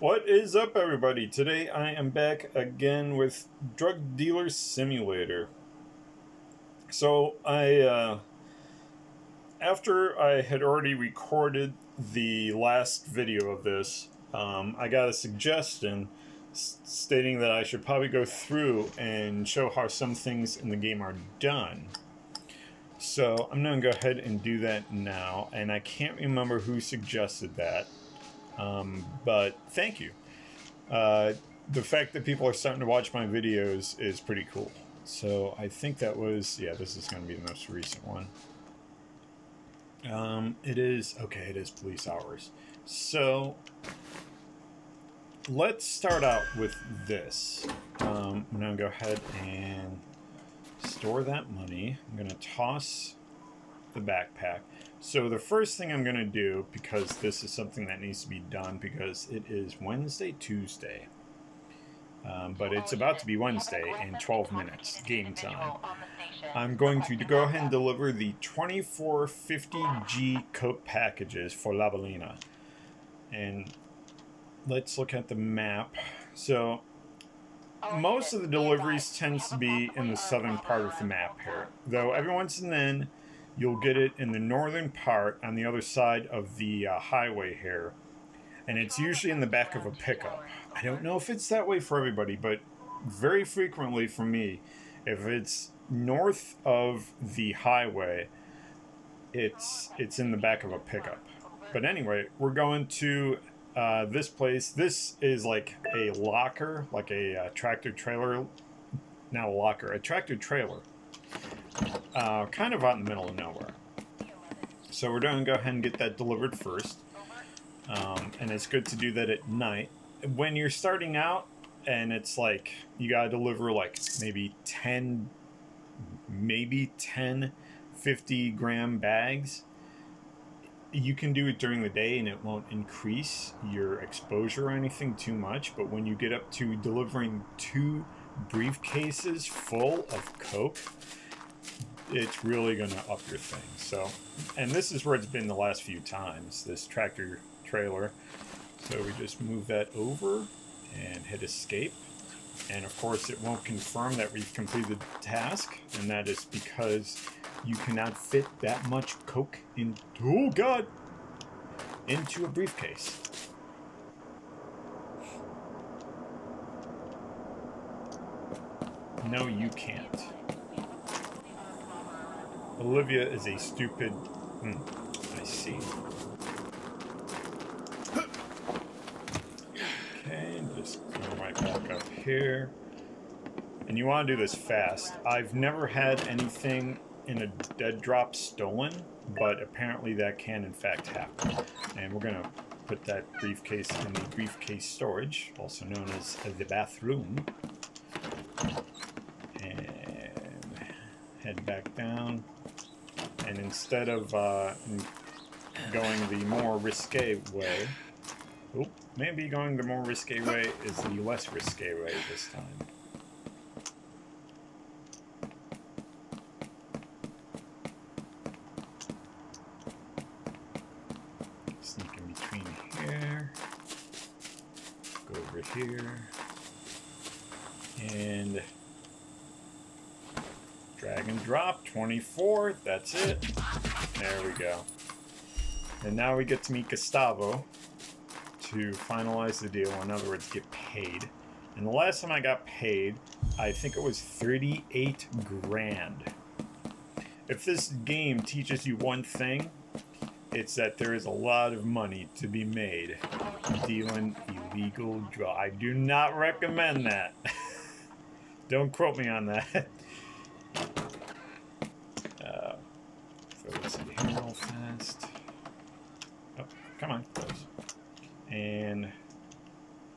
What is up, everybody? Today I am back again with Drug Dealer Simulator. So, I, uh, after I had already recorded the last video of this, um, I got a suggestion stating that I should probably go through and show how some things in the game are done. So, I'm going to go ahead and do that now, and I can't remember who suggested that. Um, but thank you. Uh, the fact that people are starting to watch my videos is pretty cool. So I think that was, yeah, this is going to be the most recent one. Um, it is, okay, it is police hours. So let's start out with this. Um, I'm going to go ahead and store that money. I'm going to toss the backpack. So the first thing I'm going to do, because this is something that needs to be done, because it is Wednesday, Tuesday, um, but it's about to be Wednesday in 12 minutes, game time. I'm going to go ahead and deliver the 2450G coke packages for La Ballena. And let's look at the map. So most of the deliveries tends to be in the southern part of the map here, though every once and then You'll get it in the northern part on the other side of the uh, highway here. And it's usually in the back of a pickup. I don't know if it's that way for everybody, but very frequently for me, if it's north of the highway, it's it's in the back of a pickup. But anyway, we're going to uh, this place. This is like a locker, like a uh, tractor trailer. Not a locker, a tractor trailer uh, kind of out in the middle of nowhere. So we're going to go ahead and get that delivered first. Um, and it's good to do that at night. When you're starting out and it's like you got to deliver like maybe 10, maybe 10 50 gram bags, you can do it during the day and it won't increase your exposure or anything too much. But when you get up to delivering two briefcases full of Coke, it's really going to up your thing. So, and this is where it's been the last few times, this tractor trailer. So we just move that over and hit escape. And of course it won't confirm that we've completed the task. And that is because you cannot fit that much coke in, oh God, into a briefcase. No, you can't. Olivia is a stupid... Hmm, I see. Okay, just go right back up here. And you want to do this fast. I've never had anything in a dead drop stolen, but apparently that can in fact happen. And we're going to put that briefcase in the briefcase storage, also known as the bathroom. And head back down instead of uh, going the more risque way, maybe going the more risque way is the less risque way this time. Sneak in between here, go over here, and Drag and drop, 24, that's it. There we go. And now we get to meet Gustavo to finalize the deal, in other words, get paid. And the last time I got paid, I think it was 38 grand. If this game teaches you one thing, it's that there is a lot of money to be made dealing illegal drugs. I do not recommend that. Don't quote me on that. fast. Oh, come on, close. And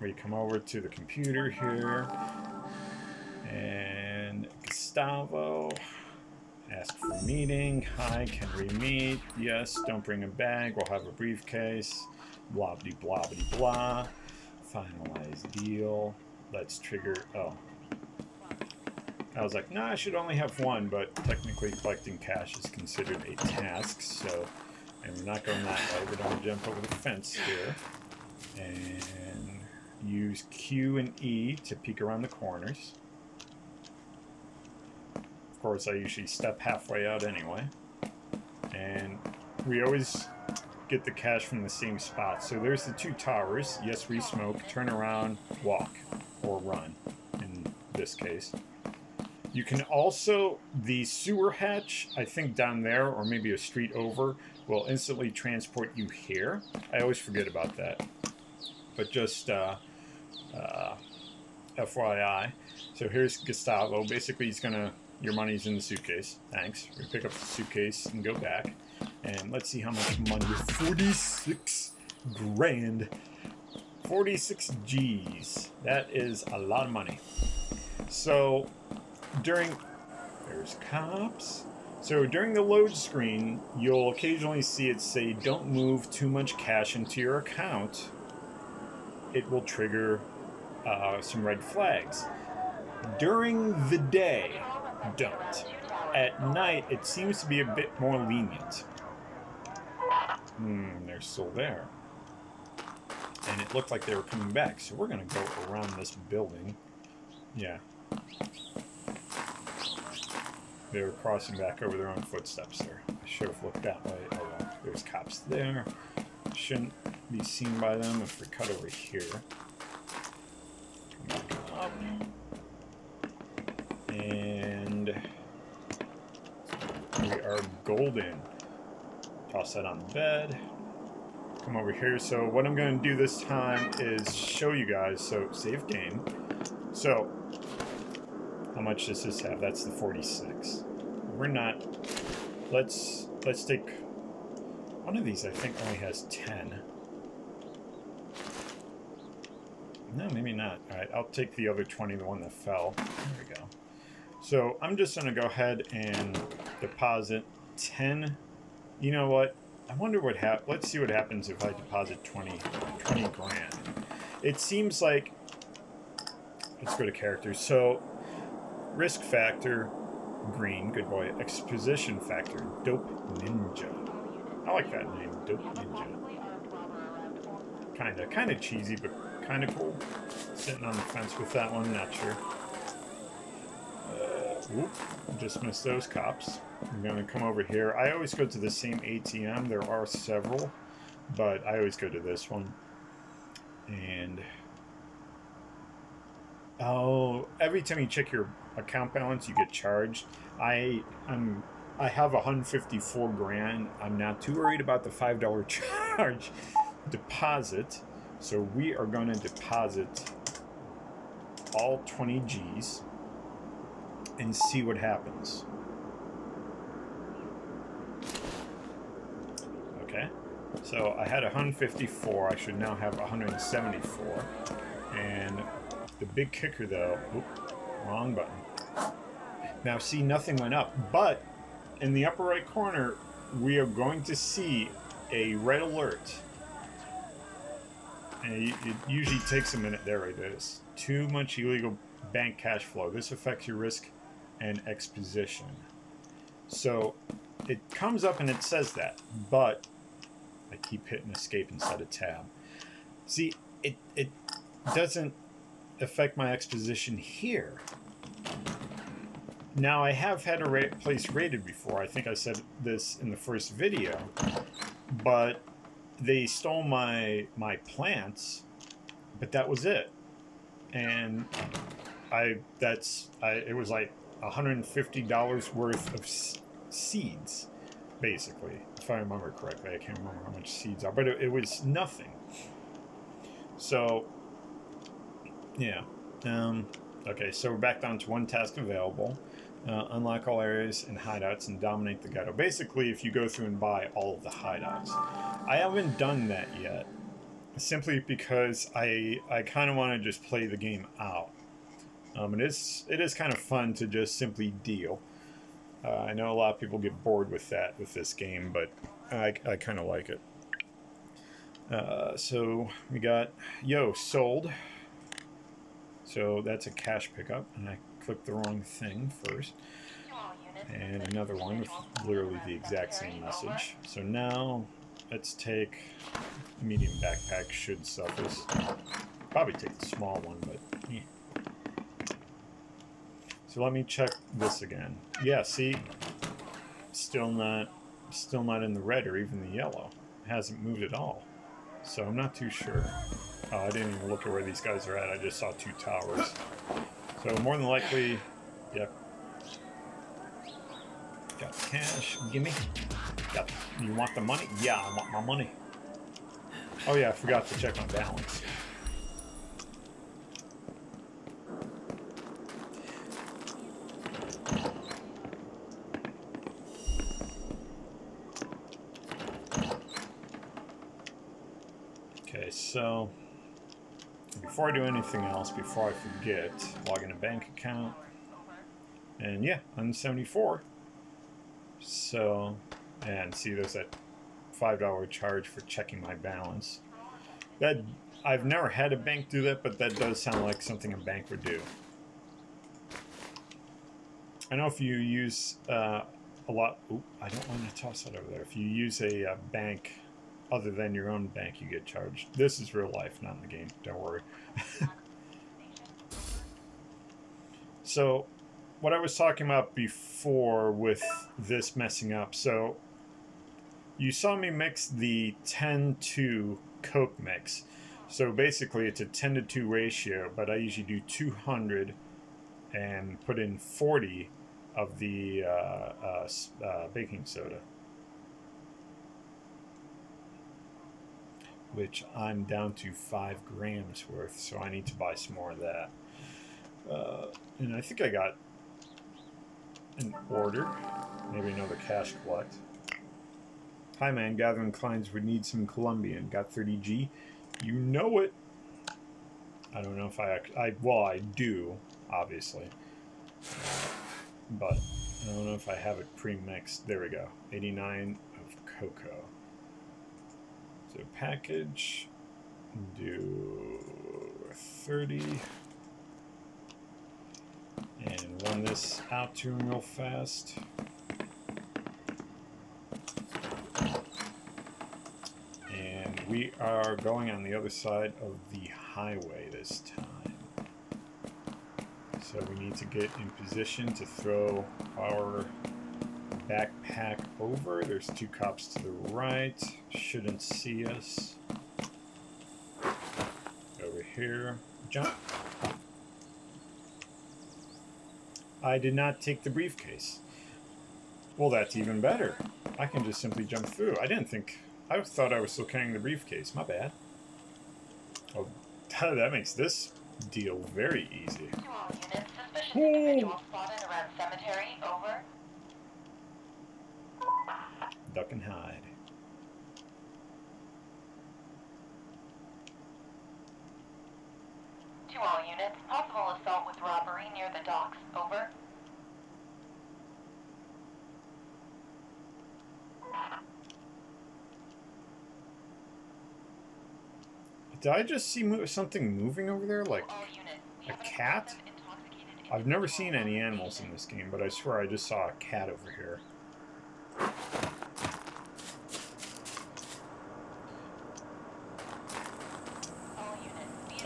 we come over to the computer here. And Gustavo, ask for meeting. Hi, can we meet? Yes, don't bring a bag. We'll have a briefcase. Blah, blah, blah, blah, blah. Finalize deal. Let's trigger. Oh, I was like, nah, I should only have one, but technically collecting cash is considered a task, so, and we're not going that way. We're going to jump over the fence here, and use Q and E to peek around the corners. Of course, I usually step halfway out anyway. And we always get the cash from the same spot. So there's the two towers. Yes, we smoke. Turn around, walk, or run in this case. You can also, the sewer hatch, I think down there, or maybe a street over, will instantly transport you here. I always forget about that. But just uh, uh, FYI. So here's Gustavo. Basically, he's going to, your money's in the suitcase. Thanks. We pick up the suitcase and go back. And let's see how much money. 46 grand. 46 G's. That is a lot of money. So during there's cops. So during the load screen, you'll occasionally see it say don't move too much cash into your account. It will trigger uh, some red flags. During the day, don't. At night, it seems to be a bit more lenient. Hmm, they're still there. And it looked like they were coming back, so we're to go around this building. Yeah, they were crossing back over their own footsteps there. I should have looked that way. Oh well, there's cops there. Shouldn't be seen by them if we cut over here. Are golden. Toss that on the bed. Come over here. So what I'm going to do this time is show you guys. So save game. So how much does this have? That's the 46. We're not... Let's let's take... One of these I think only has 10. No, maybe not. Alright, I'll take the other 20, the one that fell. There we go. So I'm just going to go ahead and deposit 10. You know what? I wonder what hap- Let's see what happens if I deposit 20, 20 grand. It seems like... Let's go to characters. So Risk factor, green, good boy. Exposition factor, dope ninja. I like that name, dope ninja. Kinda, kinda cheesy, but kinda cool. Sitting on the fence with that one, not sure. Uh, whoop, just missed those cops. I'm gonna come over here. I always go to the same ATM. There are several, but I always go to this one. And oh, every time you check your account balance, you get charged. I I'm I have 154 grand. I'm not too worried about the five dollar charge deposit. So we are going to deposit all 20 G's and see what happens. Okay, so I had 154. I should now have 174. And the big kicker, though, oops, wrong button. Now see, nothing went up, but in the upper right corner, we are going to see a red alert. And it usually takes a minute. There it is. Too much illegal bank cash flow. This affects your risk and exposition. So it comes up and it says that, but I keep hitting escape instead of tab. See, it, it doesn't affect my exposition here. Now, I have had a ra place raided before. I think I said this in the first video. But they stole my my plants, but that was it. And I that's I it was like $150 worth of seeds, basically, if I remember correctly. I can't remember how much seeds are, but it, it was nothing. So, yeah. Um, okay, so we're back down to one task available uh, unlock all areas and hideouts and dominate the ghetto. Basically, if you go through and buy all of the hideouts. I haven't done that yet, simply because I I kind of want to just play the game out. Um, it is it is kind of fun to just simply deal. Uh, I know a lot of people get bored with that with this game, but I, I kind of like it. Uh, so we got yo sold. So that's a cash pickup, and I clicked the wrong thing first. And another one with literally the exact same message. So now let's take medium backpack should suffice. Probably take the small one, but. So let me check this again. Yeah, see? Still not still not in the red or even the yellow. It hasn't moved at all. So I'm not too sure. Oh, I didn't even look at where these guys are at. I just saw two towers. So more than likely, yep. Got the cash. Gimme. Got, you want the money? Yeah, I want my money. Oh yeah, I forgot to check my balance. Okay, so before I do anything else, before I forget, log in a bank account. And yeah, I'm 74. So, and see there's that $5 charge for checking my balance. That I've never had a bank do that, but that does sound like something a bank would do. I know if you use uh, a lot, I don't want to toss that over there. If you use a uh, bank other than your own bank, you get charged. This is real life, not in the game. Don't worry. so, what I was talking about before with this messing up. So, you saw me mix the 10 to Coke mix. So basically it's a 10 to 2 ratio, but I usually do 200 and put in 40 of the uh, uh, uh, baking soda. Which I'm down to 5 grams worth, so I need to buy some more of that. Uh, and I think I got an order. Maybe another cash collect. Hi man, gathering clients would need some Colombian. Got 30G. You know it. I don't know if I, I well, I do, obviously. But I don't know if I have it pre-mixed. There we go. 89 of cocoa. So package, do 30. And run this out to him real fast. And we are going on the other side of the highway this time. So we need to get in position to throw our backpack over. There's two cops to the right. Shouldn't see us. Over here. Jump. I did not take the briefcase. Well, that's even better. I can just simply jump through. I didn't think I thought I was still carrying the briefcase. My bad. Oh, that makes this deal very easy. Duck and hide. To all units, possible assault with robbery near the docks. Over. Did I just see mo something moving over there? Like a cat? I've never seen any animals in this game, but I swear I just saw a cat over here.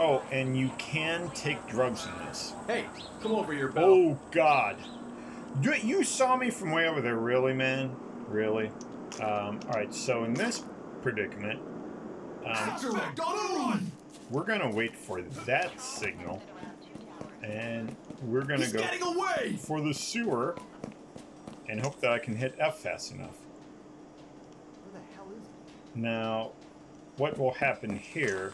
Oh, and you can take drugs in this. Hey, come over here, Bill. Oh, God. You, you saw me from way over there, really, man? Really? Um, Alright, so in this predicament, um, we're gonna wait for that signal, and we're gonna He's go away! for the sewer, and hope that I can hit F fast enough. Now, what will happen here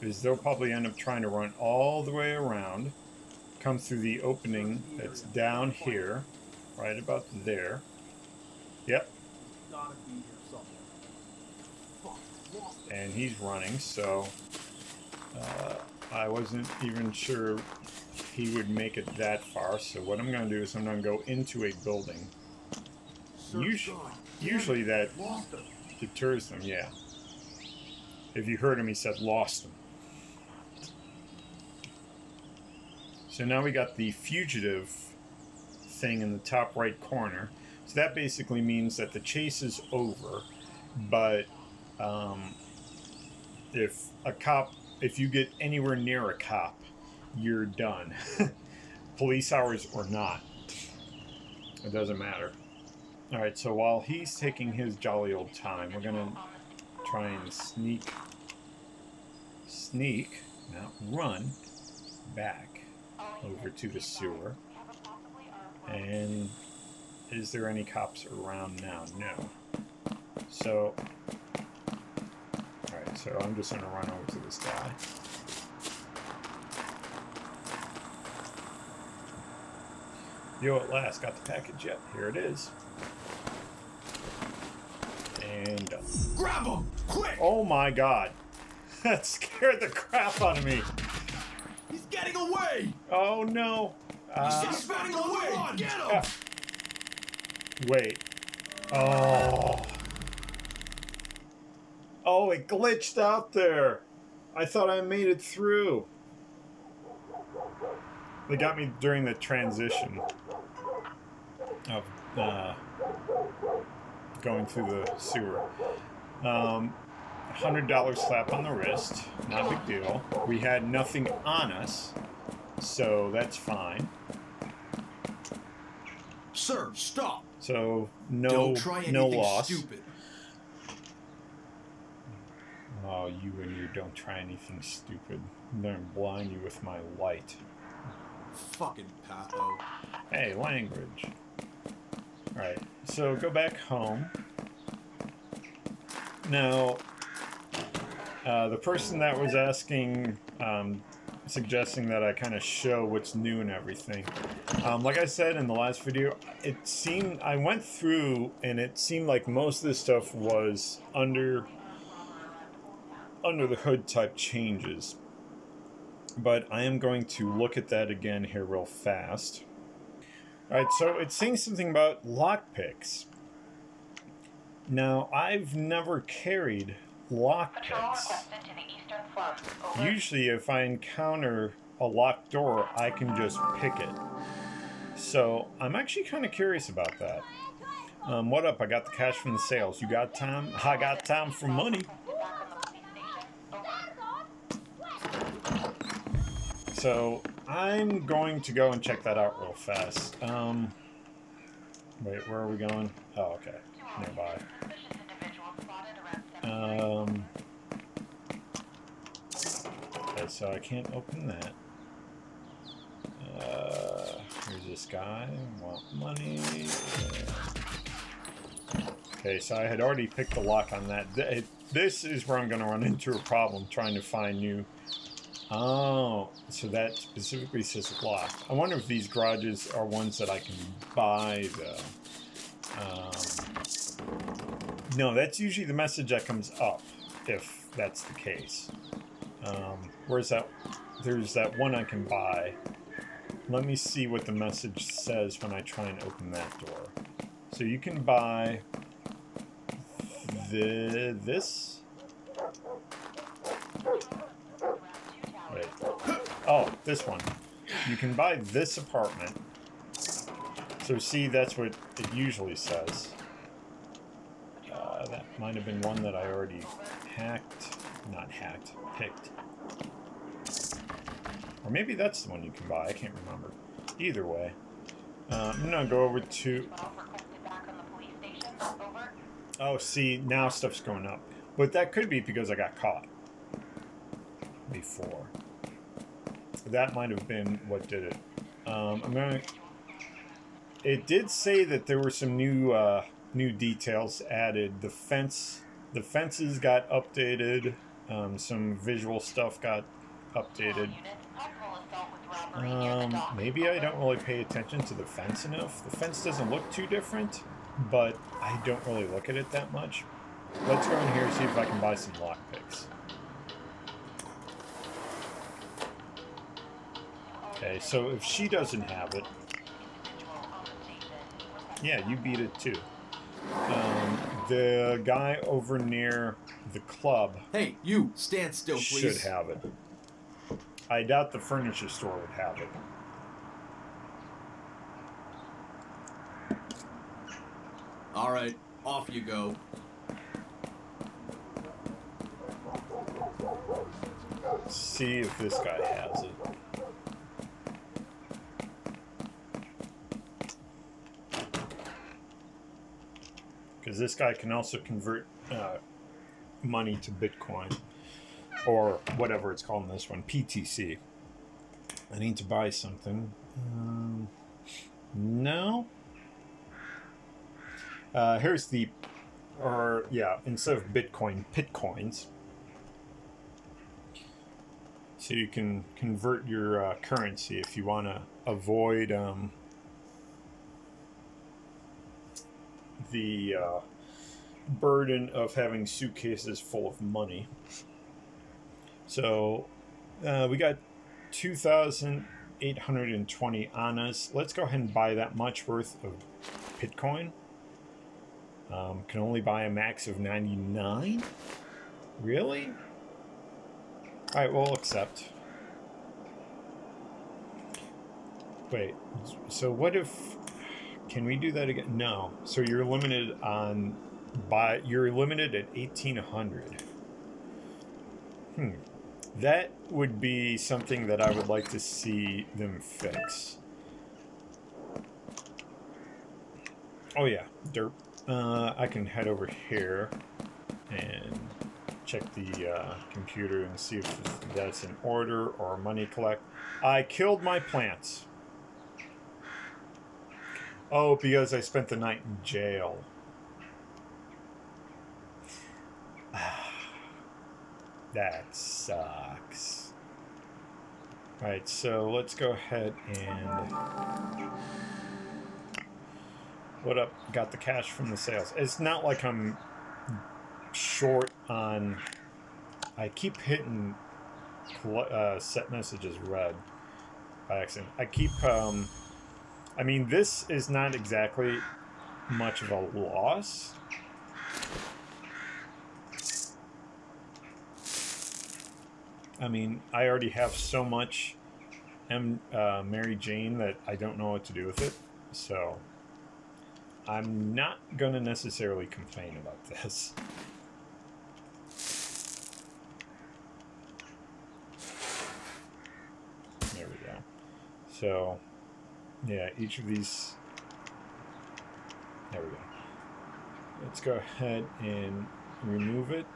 is they'll probably end up trying to run all the way around, come through the opening that's down here, right about there. Yep, and he's running, so uh, I wasn't even sure he would make it that far. So what I'm going to do is I'm going to go into a building. Usually, usually that deters them, yeah. If you heard him, he said lost them. So now we got the fugitive thing in the top right corner. So that basically means that the chase is over, but um, if a cop if you get anywhere near a cop, you're done. Police hours or not. It doesn't matter. Alright, so while he's taking his jolly old time, we're gonna try and sneak, sneak, not run, back over to the sewer. And is there any cops around now? No. So, alright, so I'm just gonna run over to this guy. Yo, at last, got the package yet. Here it is. And done. Grab him! Quick! Oh my god. That scared the crap out of me. Getting away! Oh no. Uh, He's running away! Get him! uh, wait. Oh. Oh, it glitched out there. I thought I made it through. They got me during the transition of uh, going through the sewer. Um, $100 slap on the wrist, not a big deal. We had nothing on us, so that's fine. Sir, stop! So no Don't try no loss. stupid. Oh, you and your don't try anything stupid. I'm gonna blind you with my light. Fucking Patho. Hey, language. Alright, so go back home. Now, uh, the person that was asking, um, suggesting that I kind of show what's new and everything. Um, like I said in the last video, it seemed, I went through and it seemed like most of this stuff was under, under the hood type changes. But I am going to look at that again here real fast. Alright, so it's saying something about lockpicks. Now, I've never carried Patrol lockpicks. requested to the eastern front. Over. Usually, if I encounter a locked door, I can just pick it. So, I'm actually kind of curious about that. Um, what up? I got the cash from the sales. You got time? I got time for money. Back on the police station. Over. So, I'm going to go and check that out real fast. Um, wait, where are we going? Oh, okay. Nearby. Um. Okay, so I can't open that. Uh, here's this guy. Want money? Okay, so I had already picked the lock on that. Th- This is where I'm going to run into a problem trying to find new. Oh, so that specifically says locked. I wonder if these garages are ones that I can buy, though. Um, no, that's usually the message that comes up, if that's the case. Um, where's that? There's that one I can buy. Let me see what the message says when I try and open that door. So you can buy the this. Wait. Oh, this one. You can buy this apartment. So see, that's what it usually says. That might have been one that I already hacked. Not hacked, picked. Or maybe that's the one you can buy. I can't remember. Either way. Uh, I'm to go over to... Oh, see, now stuff's going up. But that could be because I got caught. Before. That might have been what did it. Um, I'm to... It did say that there were some new uh, new details added. The fence, the fences got updated. Um, some visual stuff got updated. Um, maybe I don't really pay attention to the fence enough. The fence doesn't look too different, but I don't really look at it that much. Let's go in here and see if I can buy some lockpicks. Okay, so if she doesn't have it, yeah, you beat it too. Um, the guy over near the club Hey, you, stand still, please. should have it. I doubt the furniture store would have it. All right, off you go. Let's see if this guy has it. Because this guy can also convert uh, money to Bitcoin or whatever it's called in this one, PTC. I need to buy something. Um, no. Uh, here's the, or yeah, instead of Bitcoin, Pitcoins. So you can convert your uh, currency if you want to avoid um, the uh, burden of having suitcases full of money. So uh, we got 2,820 annas. Let's go ahead and buy that much worth of Bitcoin. Um, can only buy a max of 99? Really? Alright, we'll accept. Wait, so what if... Can we do that again? No. So you're limited on... By, you're limited at 1800. Hmm. That would be something that I would like to see them fix. Oh yeah, derp. Uh, I can head over here and check the uh, computer and see if that's in order or money collect. I killed my plants. Oh, because I spent the night in jail. That sucks. Alright, so let's go ahead and... What up? Got the cash from the sales. It's not like I'm short on... I keep hitting uh, set messages read by accident. I keep... Um, I mean, this is not exactly much of a loss I mean, I already have so much M uh, Mary Jane that I don't know what to do with it. So I'm not going to necessarily complain about this. There we go. So, yeah, each of these... There we go. Let's go ahead and remove it.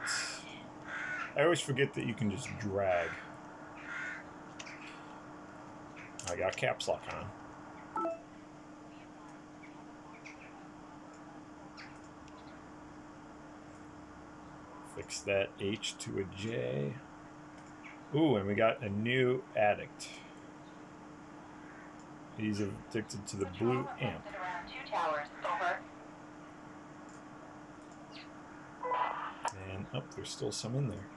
I always forget that you can just drag. I got caps lock on. Fix that H to a J. Ooh, and we got a new addict. He's addicted to the blue amp. And, oh, there's still some in there.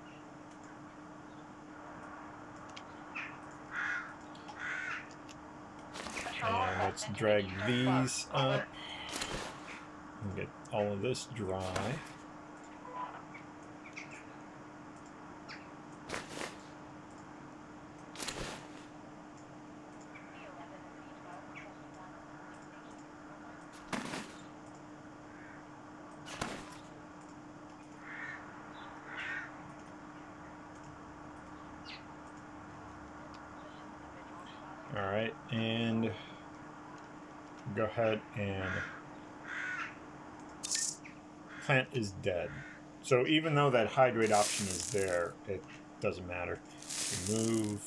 And let's drag these up and get all of this dry. All right, and go ahead and plant is dead. So even though that hydrate option is there, it doesn't matter. Remove.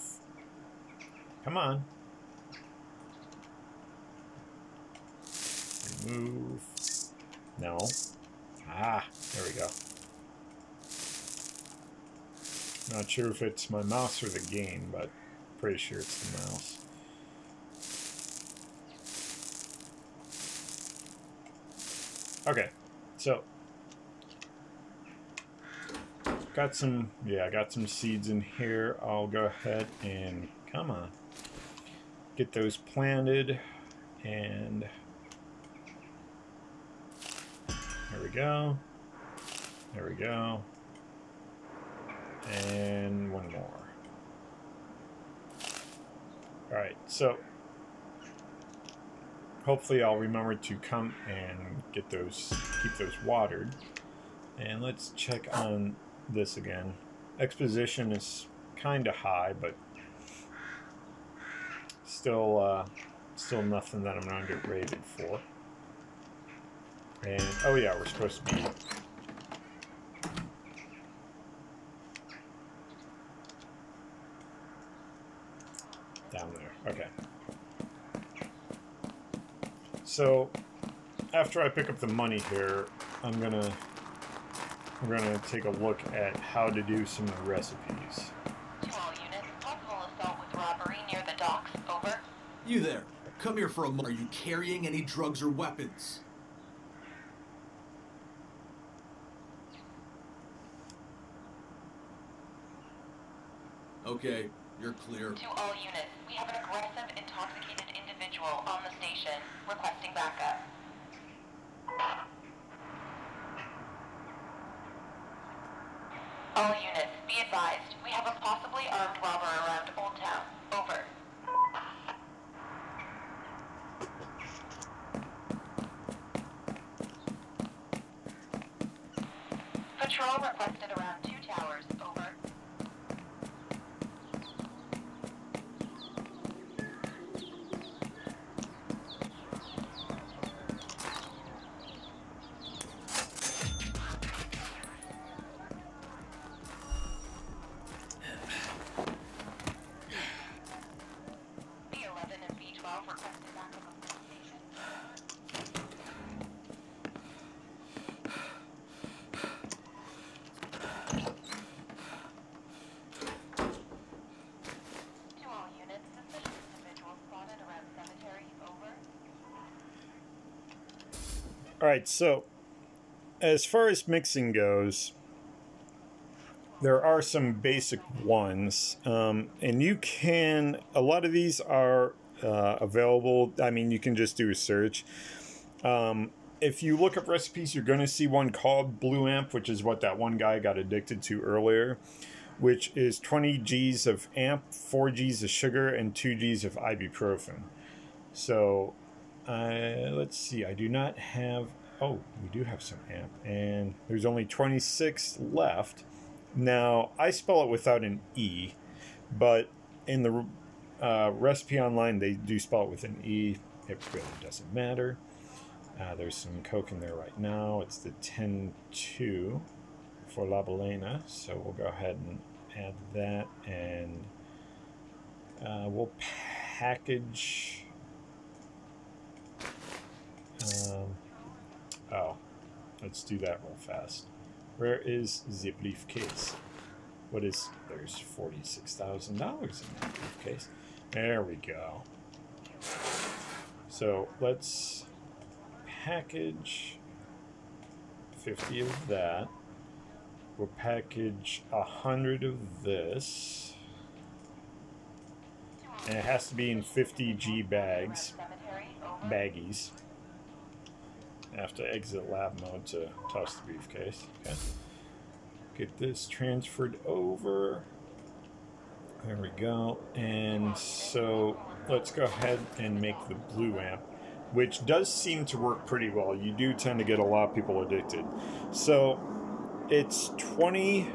Come on. Remove. No. Ah, there we go. Not sure if it's my mouse or the game, but pretty sure it's the mouse. Okay, so got some, yeah, I got some seeds in here. I'll go ahead and, come on, get those planted and there we go. There we go. And one more. Alright, so hopefully I'll remember to come and get those, keep those watered. And let's check on this again. Exposition is kind of high, but still, uh, still nothing that I'm gonna get rated for. And oh yeah, we're supposed to be down there. Okay. So after I pick up the money here, I'm gonna we're gonna take a look at how to do some recipes. To all units, possible assault with robbery near the docks. Over. You there. Come here for a moment. Are you carrying any drugs or weapons? Okay, you're clear. To all units, we have an aggressive, intoxicated individual on the station requesting backup. All units, be advised, we have a possibly armed robber around Old Town. Over. Patrol requested All right, so as far as mixing goes, there are some basic ones, um, and you can. A lot of these are uh, available. I mean, you can just do a search. Um, if you look up recipes, you're going to see one called Blue Amp, which is what that one guy got addicted to earlier, which is 20 G's of amp, 4 G's of sugar, and 2 G's of ibuprofen. So uh, let's see. I do not have. Oh, we do have some amp, and there's only 26 left. Now I spell it without an e, but in the uh, recipe online they do spell it with an e. It really doesn't matter. Uh, there's some coke in there right now. It's the 10-2 for La Ballena, so we'll go ahead and add that, and uh, we'll package. Um, oh, let's do that real fast. Where is the briefcase? What is there's forty-six thousand dollars in that briefcase? There we go. So let's package fifty of that. We'll package a hundred of this. And it has to be in 50 G bags, baggies. I have to exit lab mode to toss the briefcase. Okay. Get this transferred over. There we go. And so let's go ahead and make the blue amp, which does seem to work pretty well. You do tend to get a lot of people addicted. So it's 20.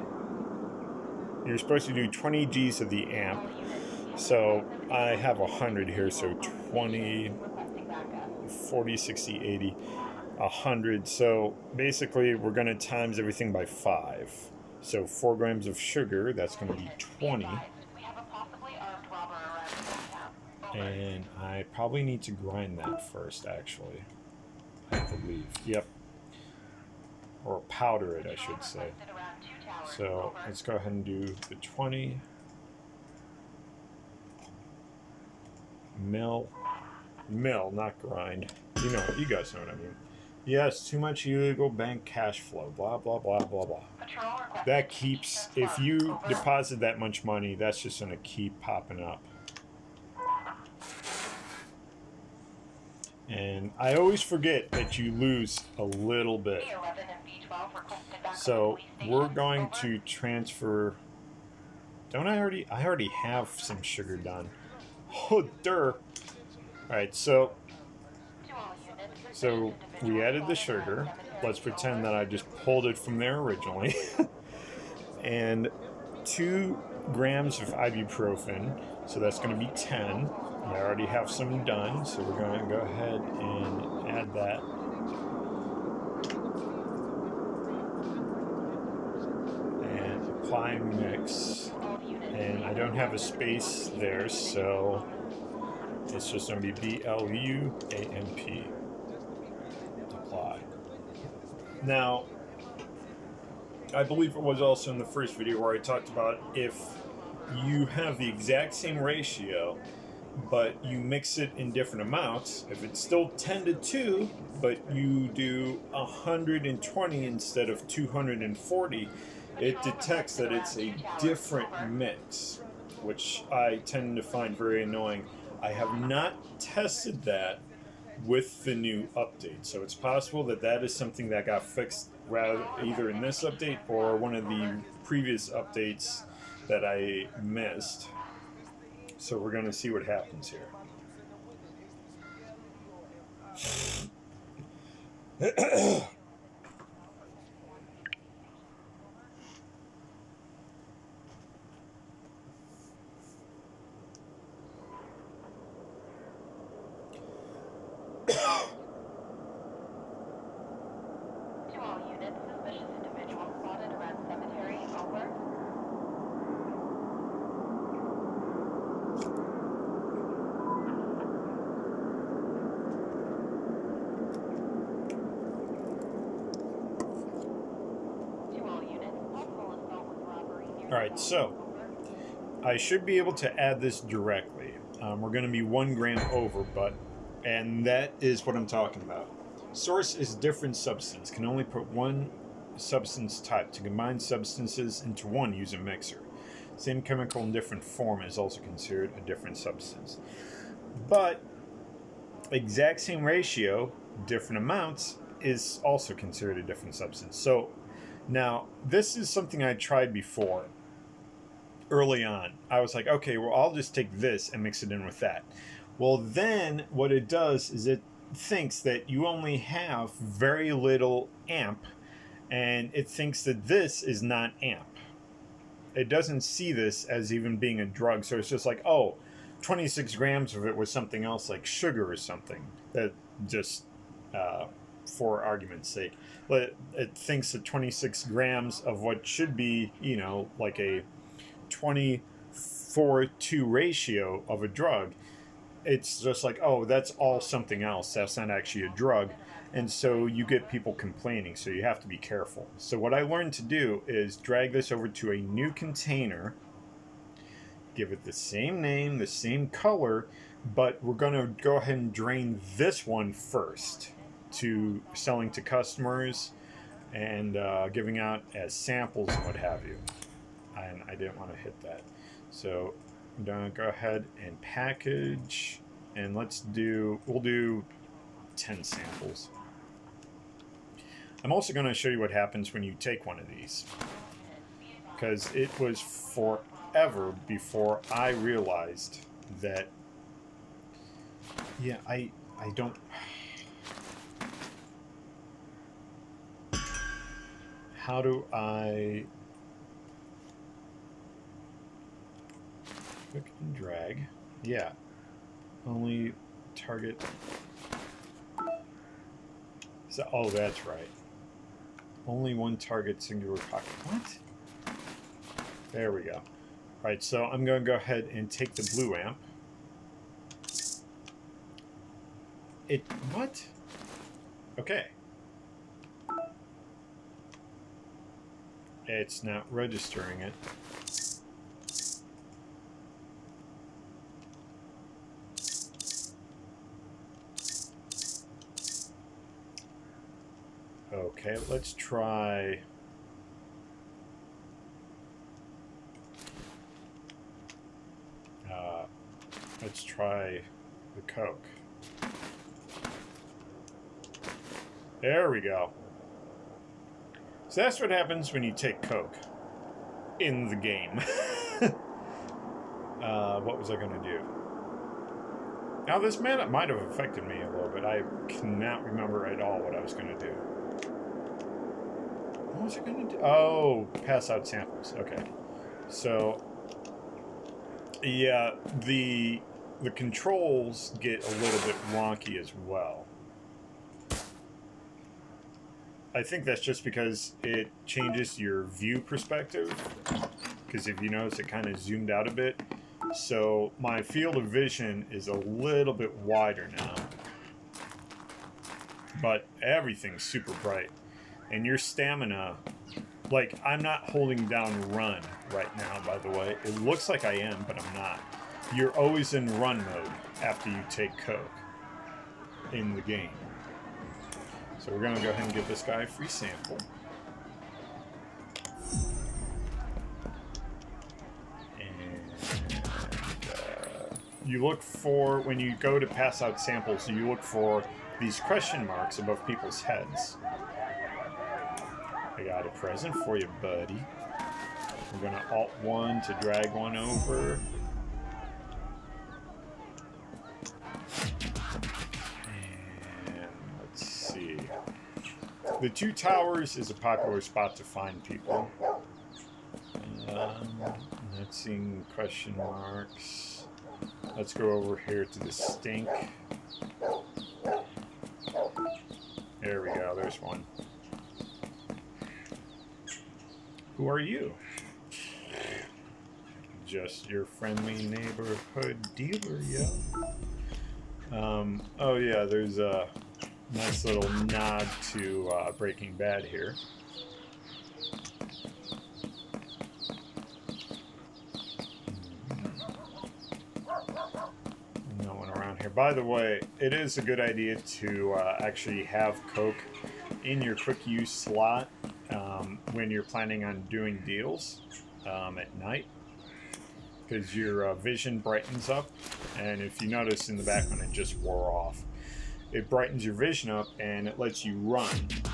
You're supposed to do 20 G's of the amp. So I have 100 here, so 20, 40, 60, 80, 100. So basically, we're going to times everything by 5. So 4 grams of sugar, that's going to be 20. We have a possibly armed robber around Old Town. Over. And I probably need to grind that first, actually. I believe. Yep. Or powder it, I should say. So let's go ahead and do the 20 mill, mill, not grind. You know, you guys know what I mean. Yes, too much illegal bank cash flow. Blah blah blah blah blah. That keeps. If you deposit that much money, that's just gonna keep popping up. And I always forget that you lose a little bit. B11 and B12 requested backup So we're going to transfer. Don't I already? I already have some sugar done. Oh, der. All right, so so we added the sugar. Let's pretend that I just pulled it from there originally. and two grams of ibuprofen, so that's going to be 10. I already have some done, so we're going to go ahead and add that. And apply mix. And I don't have a space there, so it's just going to be B L U A M P. Apply. Now, I believe it was also in the first video where I talked about if you have the exact same ratio, but you mix it in different amounts, if it's still 10 to 2, but you do 120 instead of 240, it detects that it's a different mix, which I tend to find very annoying. I have not tested that with the new update, so it's possible that that is something that got fixed rather either in this update or one of the previous updates that I missed. So we're going to see what happens here. To all units, suspicious individual spotted around cemetery. Over. To all units, possible assault with robbery near All right, so I should be able to add this directly. Um, we're going to be one gram over, but and that is what I'm talking about. Source is different substance. Can only put one substance type. To combine substances into one, use a mixer. Same chemical in different form is also considered a different substance. But exact same ratio, different amounts is also considered a different substance. So now this is something I tried before early on. I was like, okay, well, I'll just take this and mix it in with that. Well, then what it does is it thinks that you only have very little amp, and it thinks that this is not amp. It doesn't see this as even being a drug, so it's just like, oh, 26 grams of it was something else like sugar or something. That just, uh, for argument's sake, but it thinks that 26 grams of what should be, you know, like a 24 2 ratio of a drug. It's just like oh that's all something else. That's not actually a drug. And so you get people complaining so you have to be careful. So what i learned to do is drag this over to a new container give it the same name the same color but we're going to go ahead and drain this one first to selling to customers and uh, giving out as samples and what have you and I didn't want to hit that. So I'm gonna go ahead and package, and let's do. We'll do ten samples. I'm also to show you what happens when you take one of these, because it was forever before I realized that. Yeah, I I don't. How do I click and drag. Yeah. Only target. So, oh, that's right. Only one target, singular pocket. What? There we go. All right, so I'm going to go ahead and take the blue amp. It, what? Okay. It's not registering it. Okay, let's try. Uh, let's try the Coke. There we go. So that's what happens when you take Coke in the game. uh, what was I going to do? Now, this man might have affected me a little bit. I cannot remember at all what I was going to do. Was I going to do? Oh, pass out samples. Okay. So, yeah, the the controls get a little bit wonky as well. I think that's just because it changes your view perspective. Because if you notice, it kind of zoomed out a bit. So my field of vision is a little bit wider now. But everything's super bright. And your stamina, like, I'm not holding down run right now, by the way. It looks like I am, but I'm not. You're always in run mode after you take Coke in the game. So we're to go ahead and give this guy a free sample. And uh, you look for, when you go to pass out samples, you look for these question marks above people's heads. I got a present for you, buddy. We're going to Alt-1 to drag one over. And let's see. The two towers is a popular spot to find people. Um, not seeing question marks. Let's go over here to the stink. There we go, there's one. Who are you? Just your friendly neighborhood dealer, yeah. Um, oh yeah, there's a nice little nod to uh, Breaking Bad here. No one around here. By the way, it is a good idea to uh, actually have Coke in your quick use slot um, when you're planning on doing deals um, at night because your uh, vision brightens up and if you notice in the background, it just wore off it brightens your vision up and it lets you run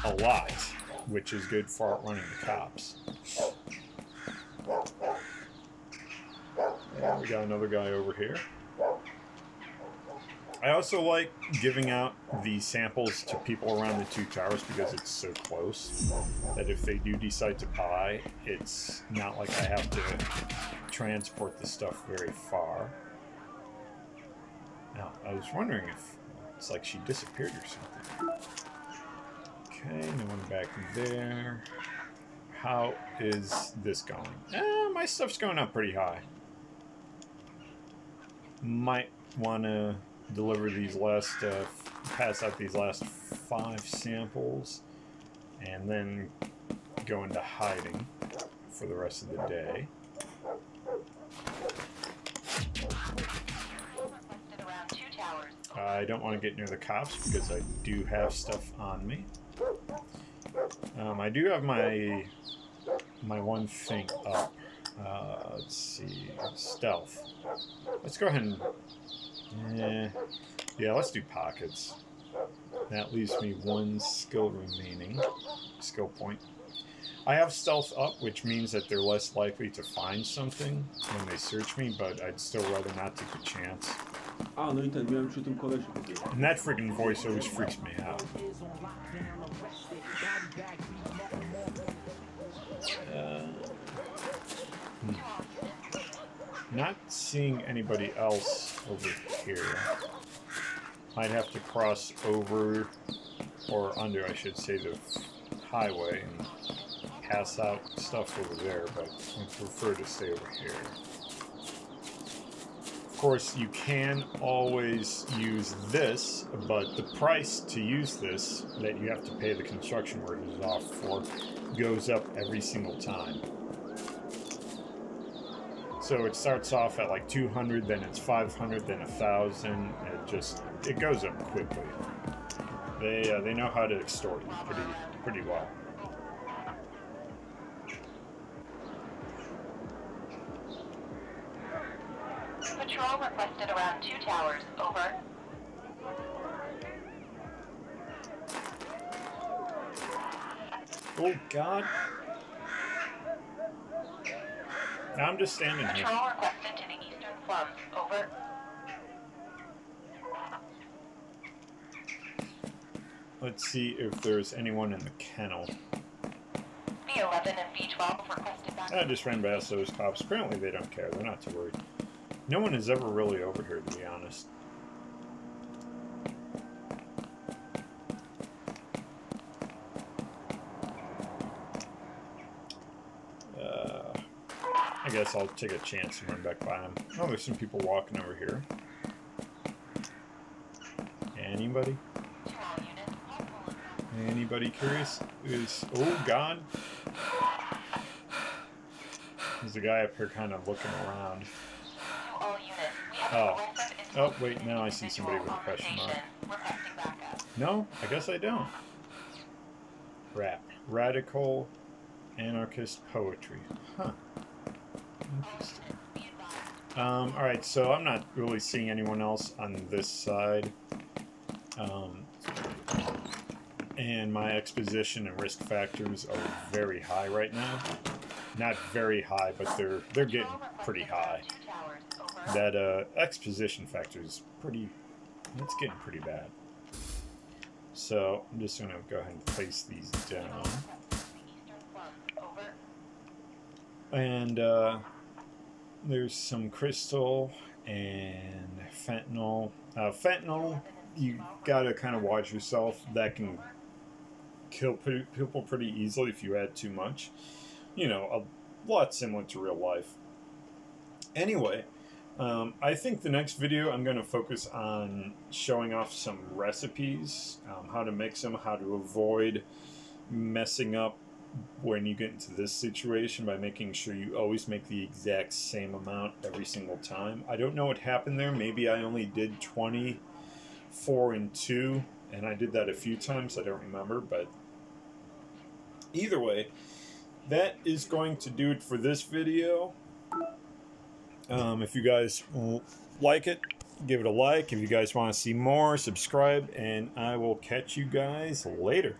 a lot, which is good for outrunning the cops. We got another guy over here. I also like giving out the samples to people around the two towers because it's so close that if they do decide to buy, it's not like I have to transport the stuff very far. Now, I was wondering if it's like she disappeared or something. Okay, no one back there. How is this going? Eh, my stuff's going up pretty high. Might want to deliver these last, uh, pass out these last five samples, and then go into hiding for the rest of the day. I don't want to get near the cops because I do have stuff on me. Um, I do have my my one thing up. Uh, let's see, stealth. Let's go ahead and eh, yeah, let's do pockets. That leaves me one skill remaining, skill point. I have stealth up, which means that they're less likely to find something when they search me, but I'd still rather not take a chance. Ah, não entendi, eu chuto um colégio. And that freaking voice always freaks me out. Uh, hmm. Not seeing anybody else over here. I'd have to cross over, or under, I should say, the highway and pass out stuff over there, but I prefer to stay over here Of course, you can always use this, but the price to use this that you have to pay the construction workers off for goes up every single time. So it starts off at like 200, then it's 500, then a 1,000. It just, it goes up quickly. They, uh, they know how to extort you pretty, pretty well. Patrol requested around two towers. Over. Oh, God. I'm just standing here. Patrol requested to the eastern slums. Over. Let's see if there's anyone in the kennel. B11 and B12 requested back I just ran past those cops. Apparently they don't care. They're not too worried. No one is ever really over here, to be honest. Uh, I guess I'll take a chance and run back by them. Oh, there's some people walking over here. Anybody? Anybody curious? Is oh god. There's a guy up here kind of looking around. Oh. Oh wait, now I see somebody with a question mark. No, I guess I don't. Rap. Radical anarchist poetry. Huh. Um, alright, so I'm not really seeing anyone else on this side. Um, and my exposition and risk factors are very high right now. Not very high, but they're they're getting pretty high. That uh, exposition factor is pretty. It's getting pretty bad. So I'm just gonna go ahead and place these down. And uh, there's some crystal and fentanyl. Uh, fentanyl, you gotta kind of watch yourself. That can kill people pretty easily if you add too much. You know, a lot similar to real life. Anyway, um, I think the next video I'm going to focus on showing off some recipes, um, how to mix them, how to avoid messing up when you get into this situation by making sure you always make the exact same amount every single time. I don't know what happened there. Maybe I only did 20, 4, and 2, and I did that a few times. I don't remember, but either way, that is going to do it for this video. Um, if you guys like it, give it a like. If you guys want to see more, subscribe, and I will catch you guys later.